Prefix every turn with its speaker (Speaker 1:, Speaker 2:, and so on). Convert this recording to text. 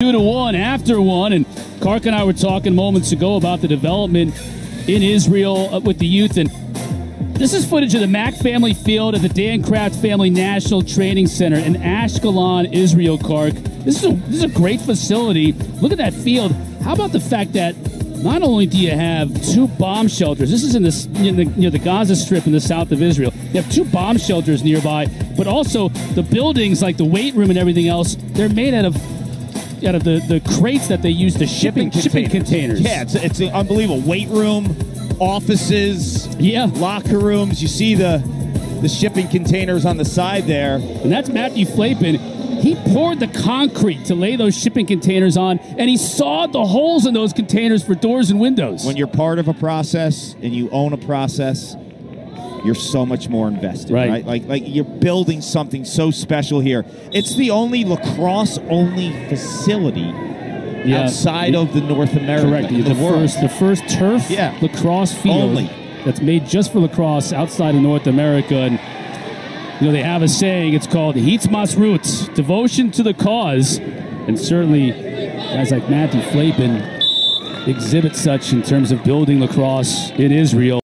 Speaker 1: two to one after one. And Kark and I were talking moments ago about the development in Israel uh, with the youth. And this is footage of the Mack family field at the Dan Kraft Family National Training Center in Ashkelon, Israel, Kark. This is, a, this is a great facility. Look at that field. How about the fact that not only do you have two bomb shelters, this is in in the, near the Gaza Strip in the south of Israel. You have two bomb shelters nearby, but also the buildings like the weight room and everything else, they're made out of out of the, the crates that they use to shipping shipping containers.
Speaker 2: Yeah, it's, it's unbelievable. Weight room, offices,
Speaker 1: yeah,
Speaker 2: locker rooms. You see the the shipping containers on the side there,
Speaker 1: and that's Matthew Flapin. He poured the concrete to lay those shipping containers on, and he sawed the holes in those containers for doors and windows.
Speaker 2: When you're part of a process and you own a process, you're so much more invested,
Speaker 1: right?
Speaker 2: right? Like like you're building something so special here. It's the only lacrosse only facility yeah. outside of the North America.
Speaker 1: Correct. The, the first the first turf yeah. lacrosse field
Speaker 2: only.
Speaker 1: that's made just for lacrosse outside of North America and you know they have a saying it's called Hitmasrut, devotion to the cause. And certainly guys like Matthew Flapin exhibit such in terms of building lacrosse in Israel.